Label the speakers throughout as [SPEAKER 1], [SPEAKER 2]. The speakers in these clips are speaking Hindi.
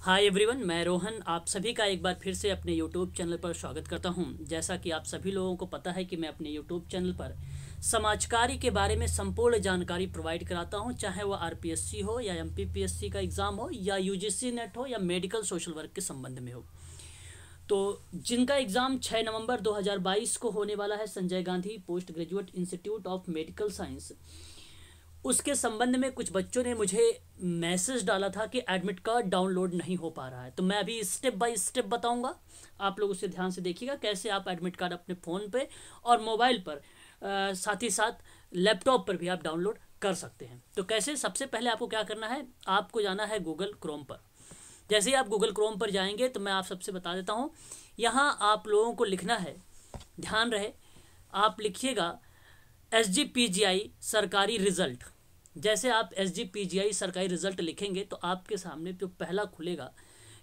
[SPEAKER 1] हाय एवरीवन मैं रोहन। आप सभी का एक बार फिर से अपने यूट्यूब चैनल पर स्वागत करता हूँ। जैसा कि आप सभी लोगों को पता है कि मैं अपने यूट्यूब चैनल पर समाजकारी के बारे में संपूर्ण जानकारी प्रोवाइड कराता हूँ, चाहे वह आरपीएससी हो या एमपीपीएससी का एग्ज़ाम हो या यूजीसी नेट हो या मेडिकल सोशल वर्क के संबंध में हो। तो जिनका एग्ज़ाम 6 नवंबर 2022 को होने वाला है, Sanjay Gandhi post graduate institute of medical science उसके संबंध में कुछ बच्चों ने मुझे मैसेज डाला था कि एडमिट कार्ड डाउनलोड नहीं हो पा रहा है। तो मैं अभी स्टेप बाय स्टेप बताऊँगा। आप लोग उसे ध्यान से देखिएगा कैसे आप एडमिट कार्ड अपने फ़ोन पे और मोबाइल पर आ, साथ ही साथ लैपटॉप पर भी आप डाउनलोड कर सकते हैं। तो कैसे? सबसे पहले आपको क्या करना है? आपको जाना है गूगल क्रोम पर। जैसे ही आप गूगल क्रोम पर जाएँगे तो मैं आप सबसे बता देता हूँ यहाँ आप लोगों को लिखना है। ध्यान रहे आप लिखिएगा एस सरकारी रिज़ल्ट। जैसे आप एस जी पी जी आई सरकारी रिज़ल्ट लिखेंगे तो आपके सामने जो पहला खुलेगा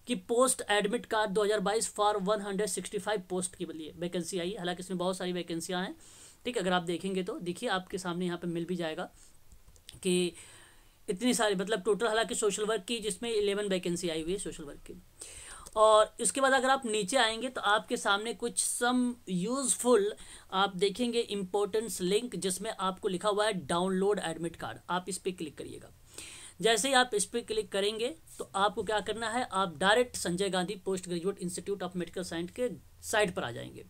[SPEAKER 1] कि post admit card 2022 for 165 post के लिए वैकेंसी आई। हालाँकि इसमें बहुत सारी वैकेंसियाँ हैं, ठीक अगर आप देखेंगे तो देखिए, आपके सामने यहाँ पर मिल भी जाएगा कि इतनी सारी मतलब टोटल, हालाँकि सोशल वर्क की जिसमें इलेवन वैकेंसी आई हुई है, सोशल वर्क की। और इसके बाद अगर आप नीचे आएँगे तो आपके सामने कुछ सम यूज़फुल आप देखेंगे इम्पोर्टेंस लिंक जिसमें आपको लिखा हुआ है डाउनलोड एडमिट कार्ड आप इस पर क्लिक करिएगा। जैसे ही आप इस पर क्लिक करेंगे तो आपको क्या करना है, आप direct Sanjay Gandhi post graduate institute of medical science के साइट पर आ जाएँगे।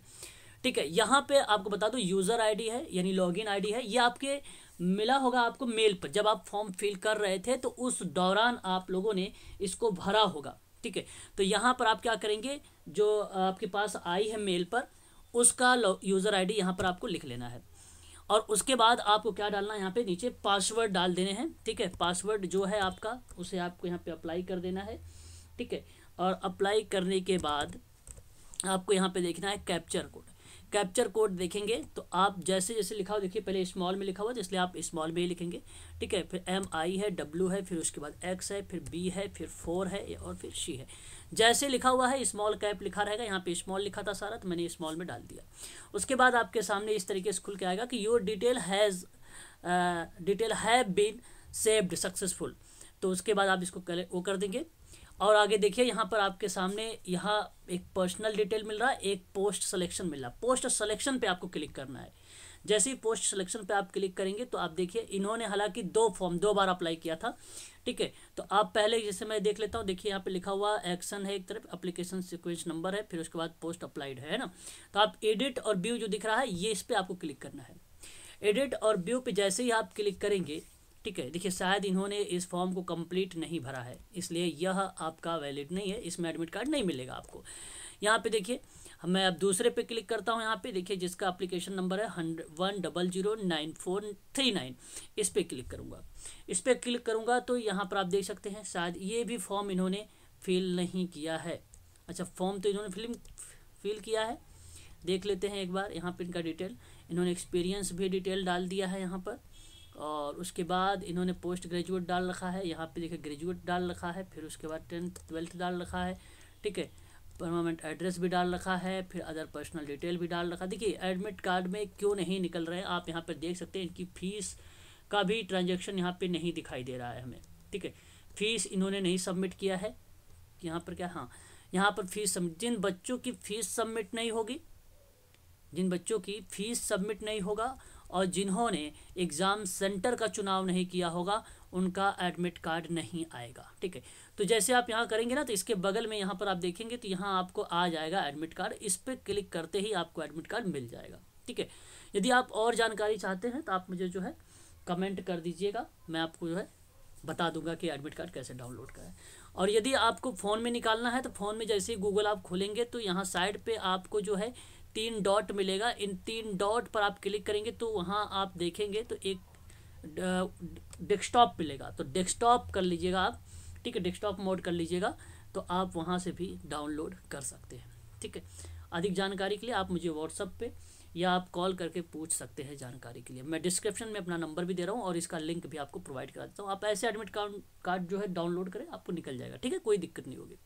[SPEAKER 1] ठीक है, यहाँ पे आपको बता दो यूज़र आईडी है, यानी लॉगिन आईडी है, ये आपके मिला होगा आपको मेल पर। जब आप फॉर्म फिल कर रहे थे तो उस दौरान आप लोगों ने इसको भरा होगा। ठीक है? तो यहाँ पर आप क्या करेंगे, जो आपके पास आई है मेल पर, उसका यूज़र आईडी यहाँ पर आपको लिख लेना है। और उसके बाद आपको क्या डालना है, यहाँ पे नीचे पासवर्ड डाल देने हैं, ठीक है? पासवर्ड जो है आपका, उसे आपको यहाँ पे अप्लाई कर देना है, ठीक है? और अप्लाई करने के बाद आपको यहाँ पे देखना है कैप्चर कोड कैप्चर कोड देखेंगे तो आप जैसे जैसे लिखा हो, देखिए पहले स्मॉल में लिखा हुआ तो इसलिए आप स्मॉल में ही लिखेंगे। ठीक है, फिर एम आई है डब्ल्यू है, फिर उसके बाद एक्स है, फिर बी है, फिर फोर है, और फिर सी है। जैसे लिखा हुआ है स्मॉल कैप लिखा रहेगा, यहाँ पे स्मॉल लिखा था सारा तो मैंने स्मॉल में डाल दिया। उसके बाद आपके सामने इस तरीके से खुल के आएगा कि your detail has detail have been saved successful तो उसके बाद आप इसको वो कर देंगे। और आगे देखिए, यहाँ पर आपके सामने यहाँ एक पर्सनल डिटेल मिल रहा है, एक पोस्ट सिलेक्शन मिल रहा है। पोस्ट सिलेक्शन पे आपको क्लिक करना है। जैसे ही पोस्ट सिलेक्शन पे आप क्लिक करेंगे तो आप देखिए, इन्होंने हालाँकि दो फॉर्म दो बार अप्लाई किया था, ठीक है? तो आप पहले जैसे मैं देख लेता हूँ, देखिए यहाँ पे लिखा हुआ एक्शन है एक तरफ़ अप्लीकेशन सिक्वेंस नंबर है, फिर उसके बाद पोस्ट अप्लाइड है ना? तो आप एडिट और व्यू जो दिख रहा है, ये इस पर आपको क्लिक करना है। एडिट और व्यू पे जैसे ही आप क्लिक करेंगे ठीक है, देखिए, शायद इन्होंने इस फॉर्म को कंप्लीट नहीं भरा है, इसलिए यह आपका वैलिड नहीं है, इसमें एडमिट कार्ड नहीं मिलेगा आपको। यहाँ पे देखिए, मैं अब दूसरे पे क्लिक करता हूँ यहाँ पे, देखिए, जिसका एप्लीकेशन नंबर है hundred one double zero nine four three nine इस पर क्लिक करूँगा। इस पर क्लिक करूँगा तो यहाँ पर आप देख सकते हैं, शायद ये भी फॉर्म इन्होंने फिल नहीं किया है। अच्छा फॉर्म तो इन्होंने फ़िल्म फिल किया है। देख लेते हैं एक बार, यहाँ पर इनका डिटेल इन्होंने एक्सपीरियंस भी डिटेल डाल दिया है यहाँ पर। और उसके बाद इन्होंने पोस्ट ग्रेजुएट डाल रखा है। यहाँ पे देखिए ग्रेजुएट डाल रखा है, फिर उसके बाद टेंथ, ट्वेल्थ डाल रखा है, ठीक है? परमानेंट एड्रेस भी डाल रखा है, फिर अदर पर्सनल डिटेल भी डाल रखा है। देखिए, एडमिट कार्ड में क्यों नहीं निकल रहे हैं? आप यहाँ पर देख सकते हैं, इनकी फ़ीस का भी ट्रांजेक्शन यहाँ पर नहीं दिखाई दे रहा है हमें, ठीक है? फ़ीस इन्होंने नहीं सबमिट किया है। यहाँ पर क्या? हाँ यहाँ पर फ़ीस जिन बच्चों की फ़ीस सबमिट नहीं होगी, जिन बच्चों की फ़ीस सबमिट नहीं होगा और जिन्होंने एग्ज़ाम सेंटर का चुनाव नहीं किया होगा, उनका एडमिट कार्ड नहीं आएगा। ठीक है? तो जैसे आप यहाँ करेंगे ना तो इसके बगल में यहाँ पर आप देखेंगे तो यहाँ आपको आ जाएगा एडमिट कार्ड। इस पर क्लिक करते ही आपको एडमिट कार्ड मिल जाएगा। ठीक है? यदि आप और जानकारी चाहते हैं तो आप मुझे जो है कमेंट कर दीजिएगा। मैं आपको जो है बता दूँगा कि एडमिट कार्ड कैसे डाउनलोड करें। और यदि आपको फ़ोन में निकालना है तो फ़ोन में जैसे ही गूगल आप खोलेंगे तो यहाँ साइड पे आपको जो है तीन डॉट मिलेगा। इन तीन डॉट पर आप क्लिक करेंगे तो वहाँ आप देखेंगे तो एक डेस्कटॉप मिलेगा। तो डेस्कटॉप कर लीजिएगा आप, ठीक है, डेस्कटॉप मोड कर लीजिएगा तो आप वहाँ से भी डाउनलोड कर सकते हैं, ठीक है। अधिक जानकारी के लिए आप मुझे व्हाट्सअप पे या आप कॉल करके पूछ सकते हैं जानकारी के लिए। मैं डिस्क्रिप्शन में अपना नंबर भी दे रहा हूँ और इसका लिंक भी आपको प्रोवाइड करा देता हूँ। आप ऐसे एडमिट कार्ड कार्ड जो है डाउनलोड करें, आपको निकल जाएगा, ठीक है, कोई दिक्कत नहीं होगी।